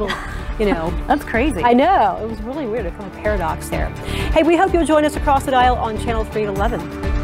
little, you know. That's crazy. I know. It was really weird. It's kind of a paradox there. Hey, we hope you'll join us across the dial on Channel 311.